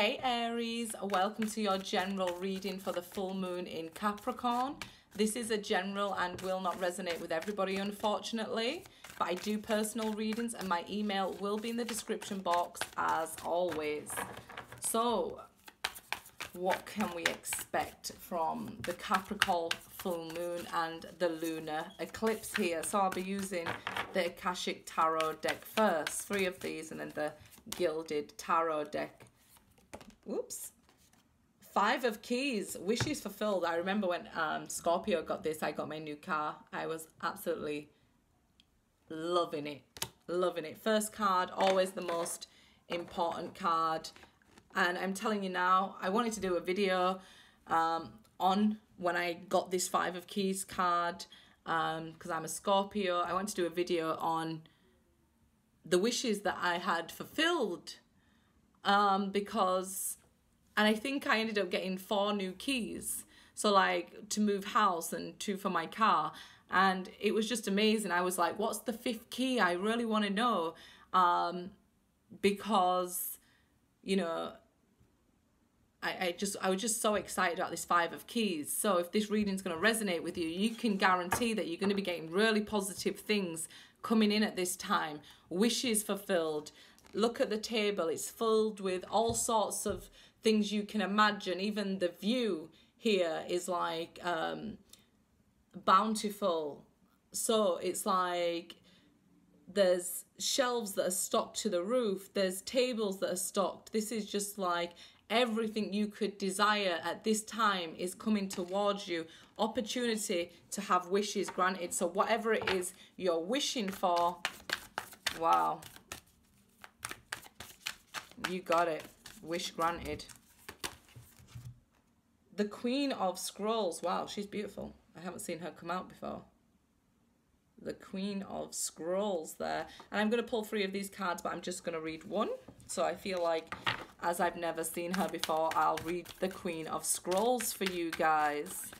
Hey Aries, welcome to your general reading for the full moon in Capricorn. This is a general and will not resonate with everybody unfortunately, but I do personal readings and my email will be in the description box as always. So, what can we expect from the Capricorn full moon and the lunar eclipse here? So I'll be using the Akashic Tarot deck first, three of these, and then the Gilded Tarot deck Whoops. Five of keys, wishes fulfilled. I remember when um, Scorpio got this, I got my new car. I was absolutely loving it. Loving it. First card, always the most important card. And I'm telling you now, I wanted to do a video um, on when I got this Five of Keys card because um, I'm a Scorpio. I wanted to do a video on the wishes that I had fulfilled um, because and I think I ended up getting four new keys. So like to move house and two for my car. And it was just amazing. I was like, what's the fifth key? I really want to know. Um, because, you know, I, I just I was just so excited about this five of keys. So if this reading's going to resonate with you, you can guarantee that you're going to be getting really positive things coming in at this time. Wishes fulfilled. Look at the table. It's filled with all sorts of things you can imagine. Even the view here is like um, bountiful. So it's like there's shelves that are stocked to the roof. There's tables that are stocked. This is just like everything you could desire at this time is coming towards you. Opportunity to have wishes granted. So whatever it is you're wishing for, wow. You got it. Wish granted. The Queen of Scrolls. Wow, she's beautiful. I haven't seen her come out before. The Queen of Scrolls there. And I'm going to pull three of these cards, but I'm just going to read one. So I feel like, as I've never seen her before, I'll read the Queen of Scrolls for you guys.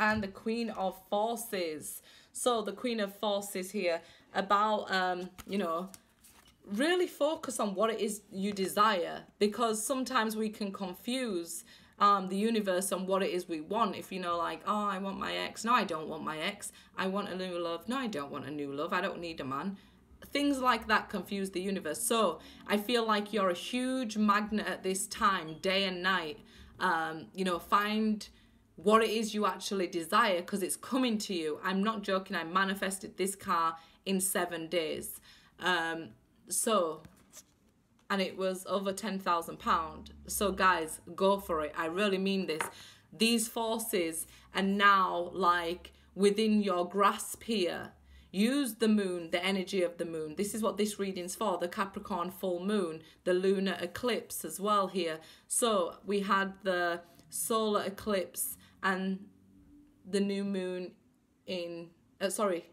And the Queen of Forces. So the Queen of Forces here about, um, you know, really focus on what it is you desire because sometimes we can confuse um, the universe on what it is we want. If you know, like, oh, I want my ex. No, I don't want my ex. I want a new love. No, I don't want a new love. I don't need a man. Things like that confuse the universe. So I feel like you're a huge magnet at this time, day and night. Um, you know, find what it is you actually desire because it's coming to you. I'm not joking. I manifested this car in seven days. Um, so, and it was over £10,000. So, guys, go for it. I really mean this. These forces are now like within your grasp here. Use the moon, the energy of the moon. This is what this reading's for the Capricorn full moon, the lunar eclipse as well here. So, we had the solar eclipse and the new moon in, uh, sorry,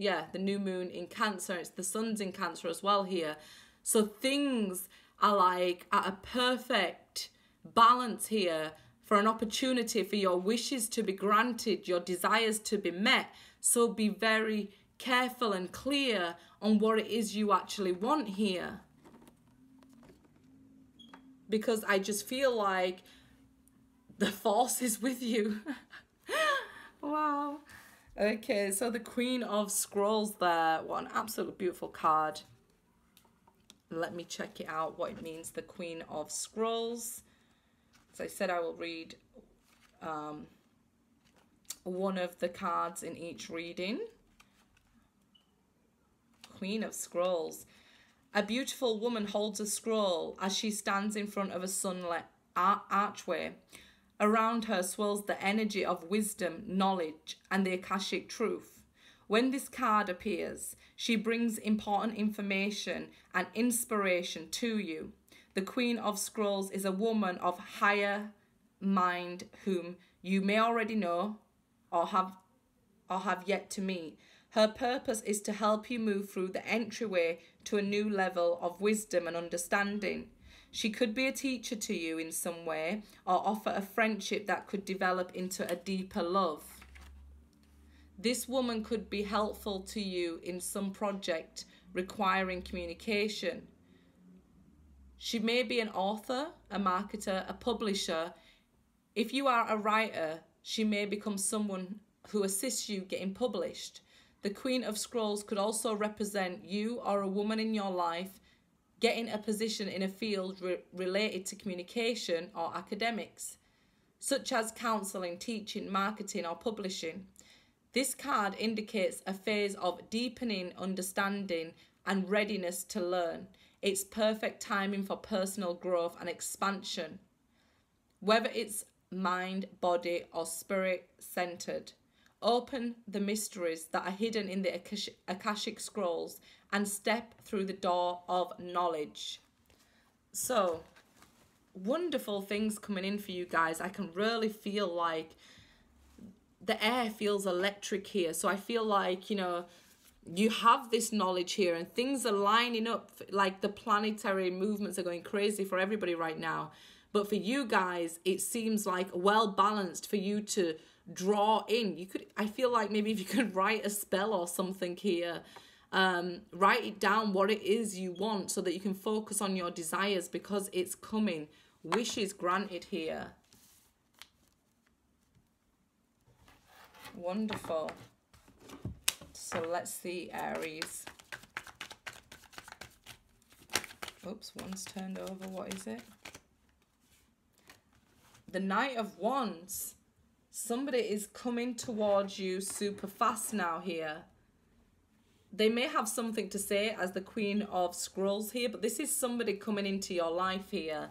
yeah, the new moon in Cancer. It's the sun's in Cancer as well here. So things are like at a perfect balance here for an opportunity for your wishes to be granted, your desires to be met. So be very careful and clear on what it is you actually want here. Because I just feel like the force is with you. wow. Okay, so the Queen of Scrolls there. What an absolutely beautiful card. Let me check it out, what it means, the Queen of Scrolls. As I said, I will read um, one of the cards in each reading. Queen of Scrolls. A beautiful woman holds a scroll as she stands in front of a sunlit archway. Around her swirls the energy of wisdom, knowledge, and the Akashic truth. When this card appears, she brings important information and inspiration to you. The Queen of Scrolls is a woman of higher mind whom you may already know or have or have yet to meet. Her purpose is to help you move through the entryway to a new level of wisdom and understanding. She could be a teacher to you in some way or offer a friendship that could develop into a deeper love. This woman could be helpful to you in some project requiring communication. She may be an author, a marketer, a publisher. If you are a writer, she may become someone who assists you getting published. The Queen of Scrolls could also represent you or a woman in your life getting a position in a field re related to communication or academics, such as counselling, teaching, marketing, or publishing. This card indicates a phase of deepening understanding and readiness to learn. It's perfect timing for personal growth and expansion. Whether it's mind, body, or spirit centered, open the mysteries that are hidden in the Akashic Scrolls and step through the door of knowledge. So, wonderful things coming in for you guys. I can really feel like the air feels electric here. So I feel like, you know, you have this knowledge here and things are lining up like the planetary movements are going crazy for everybody right now. But for you guys, it seems like well balanced for you to draw in. You could, I feel like maybe if you could write a spell or something here, um, write it down what it is you want so that you can focus on your desires because it's coming. Wishes granted here. Wonderful. So let's see Aries. Oops, one's turned over. What is it? The Knight of Wands. Somebody is coming towards you super fast now here. They may have something to say as the Queen of Scrolls here, but this is somebody coming into your life here.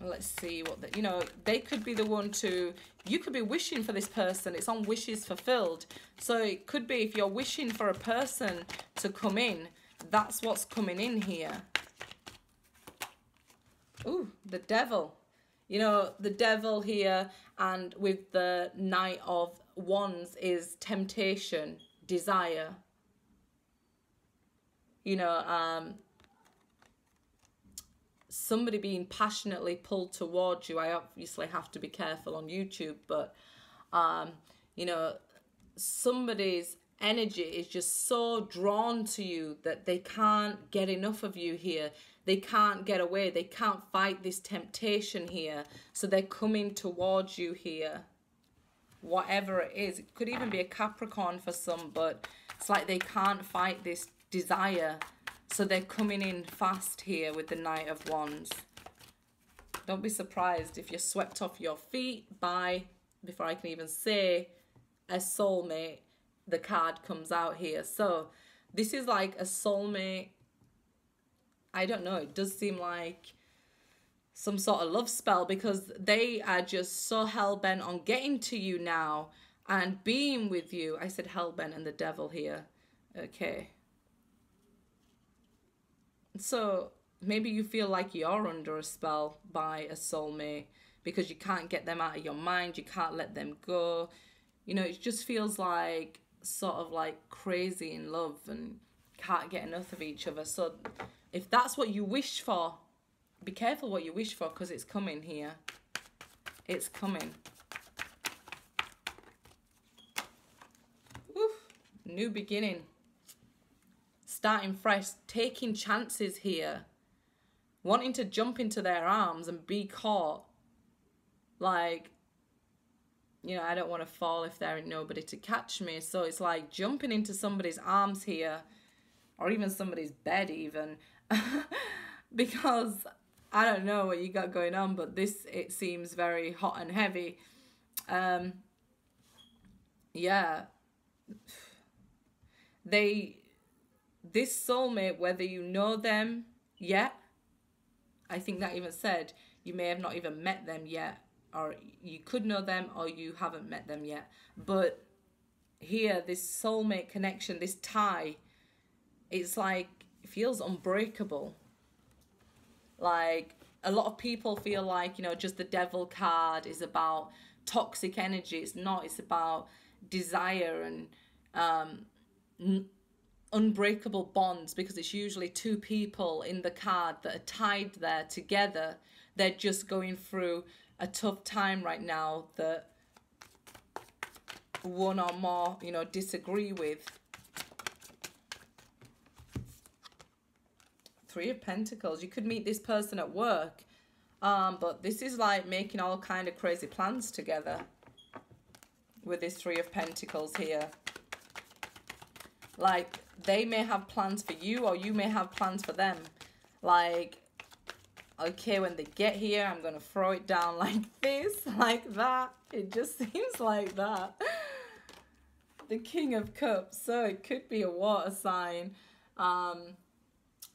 Let's see what the, you know they could be the one to you could be wishing for this person. It's on wishes fulfilled. So it could be if you're wishing for a person to come in that's what's coming in here. Ooh, the devil you know the devil here and with the knight of wands is temptation desire you know um somebody being passionately pulled towards you. I obviously have to be careful on YouTube, but um, you know, somebody's energy is just so drawn to you that they can't get enough of you here. They can't get away. They can't fight this temptation here. So they're coming towards you here. Whatever it is. It could even be a Capricorn for some, but it's like they can't fight this desire so they're coming in fast here with the Knight of Wands. Don't be surprised if you're swept off your feet by, before I can even say, a soulmate. The card comes out here. So this is like a soulmate. I don't know. It does seem like some sort of love spell because they are just so hell-bent on getting to you now and being with you. I said hell-bent and the devil here. Okay. So maybe you feel like you're under a spell by a soulmate because you can't get them out of your mind, you can't let them go. You know, it just feels like sort of like crazy in love and can't get enough of each other. So if that's what you wish for, be careful what you wish for because it's coming here. It's coming. Oof, new beginning starting fresh, taking chances here, wanting to jump into their arms and be caught. Like, you know, I don't want to fall if there ain't nobody to catch me. So it's like jumping into somebody's arms here, or even somebody's bed, even, because I don't know what you got going on, but this it seems very hot and heavy. Um, yeah, they this soulmate, whether you know them yet, I think that even said you may have not even met them yet, or you could know them, or you haven't met them yet. But here, this soulmate connection, this tie, it's like, feels unbreakable. Like, a lot of people feel like, you know, just the devil card is about toxic energy. It's not, it's about desire and um, unbreakable bonds because it's usually two people in the card that are tied there together. They're just going through a tough time right now that one or more, you know, disagree with. Three of Pentacles. You could meet this person at work. Um, but this is like making all kind of crazy plans together. With this Three of Pentacles here. Like, they may have plans for you or you may have plans for them. Like, okay, when they get here, I'm to throw it down like this, like that. It just seems like that. The King of Cups. So it could be a water sign. Um,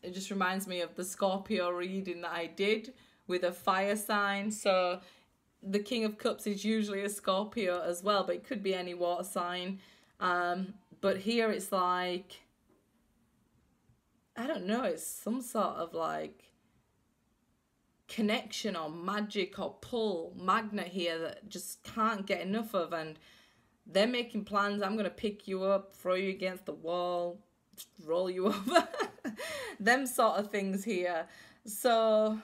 it just reminds me of the Scorpio reading that I did with a fire sign. So the King of Cups is usually a Scorpio as well, but it could be any water sign. Um, but here it's like, I don't know, it's some sort of like connection or magic or pull magnet here that just can't get enough of and they're making plans i'm going to pick you up throw you against the wall roll you over. Them sort of things here. So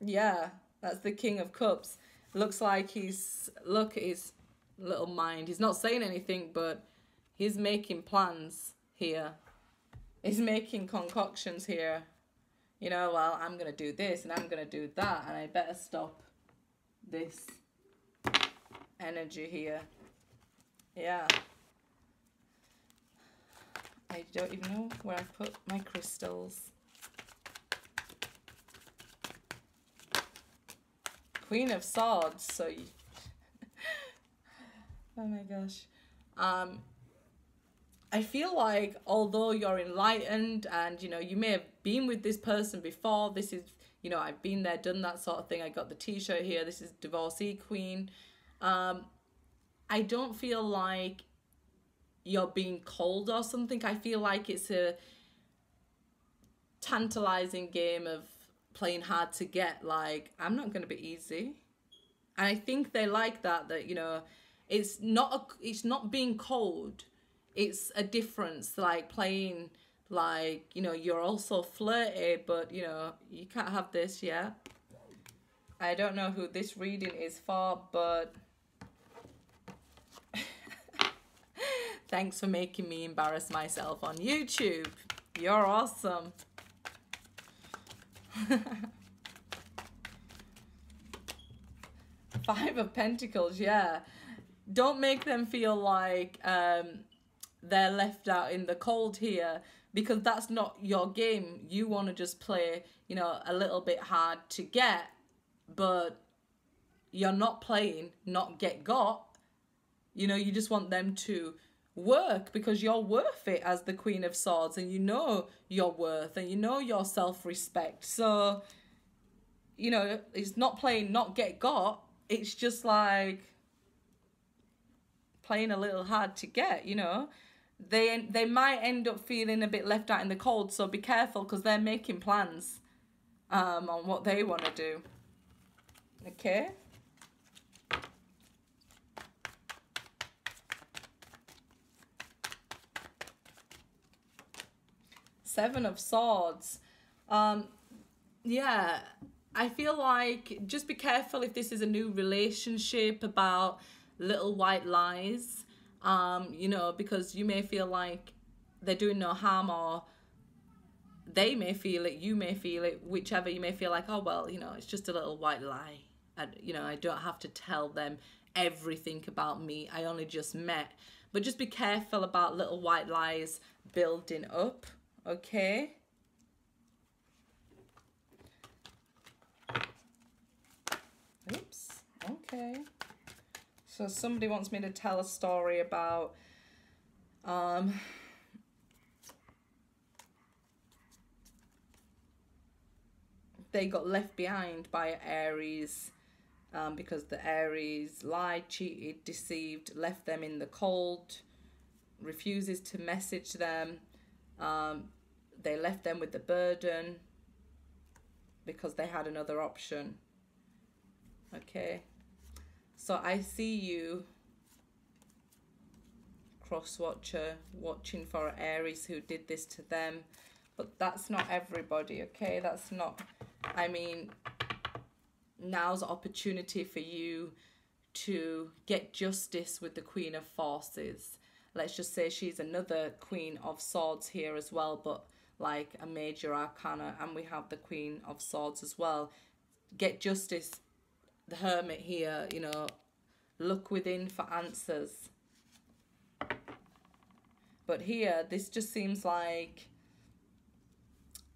yeah that's the king of cups. Looks like he's look at his little mind. He's not saying anything but he's making plans here. He's making concoctions here. You know, well, I'm going to do this and I'm going to do that, and I better stop this energy here. Yeah. I don't even know where I put my crystals. Queen of Swords, so you... oh my gosh. Um, I feel like although you're enlightened and you know you may have been with this person before, this is you know I've been there, done that sort of thing. I got the T-shirt here. This is divorcee queen. Um, I don't feel like you're being cold or something. I feel like it's a tantalizing game of playing hard to get. Like I'm not going to be easy, and I think they like that. That you know, it's not a, it's not being cold it's a difference like playing like you know you're also flirty but you know you can't have this yet. i don't know who this reading is for but thanks for making me embarrass myself on youtube you're awesome five of pentacles yeah don't make them feel like um they're left out in the cold here because that's not your game. You want to just play, you know, a little bit hard to get, but you're not playing, not get got. You know, you just want them to work because you're worth it as the Queen of Swords and you know your worth and you know your self respect. So, you know, it's not playing, not get got. It's just like playing a little hard to get, you know they they might end up feeling a bit left out in the cold. So be careful because they're making plans um, on what they want to do. Okay. Seven of Swords. Um, yeah, I feel like just be careful if this is a new relationship about little white lies um, you know, because you may feel like they're doing no harm or they may feel it, you may feel it, whichever you may feel like, oh, well, you know, it's just a little white lie. And, you know, I don't have to tell them everything about me. I only just met. But just be careful about little white lies building up, okay? Oops, okay. So somebody wants me to tell a story about um, they got left behind by Aries um, because the Aries lied, cheated, deceived, left them in the cold, refuses to message them. Um, they left them with the burden because they had another option. Okay. So I see you, cross watcher, watching for Aries who did this to them. But that's not everybody, okay? That's not, I mean, now's opportunity for you to get justice with the Queen of Forces. Let's just say she's another Queen of Swords here as well, but like a major arcana, and we have the Queen of Swords as well. Get justice, the Hermit here, you know, look within for answers. But here, this just seems like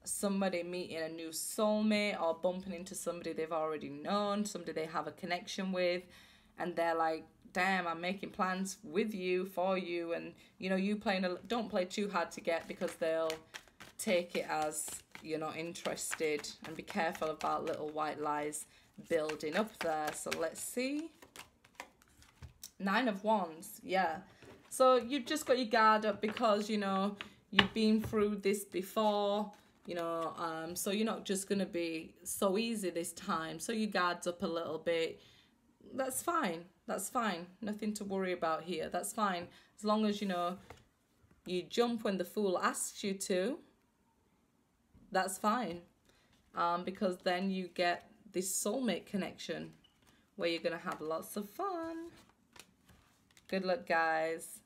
somebody meeting a new soulmate or bumping into somebody they've already known, somebody they have a connection with, and they're like, damn, I'm making plans with you, for you, and you know, you playing a don't play too hard to get because they'll take it as you're not interested and be careful about little white lies building up there. So let's see. Nine of Wands, yeah. So you've just got your guard up because, you know, you've been through this before you know um so you're not just gonna be so easy this time so your guards up a little bit that's fine that's fine. Nothing to worry about here that's fine. As long as you know you jump when the fool asks you to that's fine. Um because then you get this soulmate connection where you're gonna have lots of fun. Good luck guys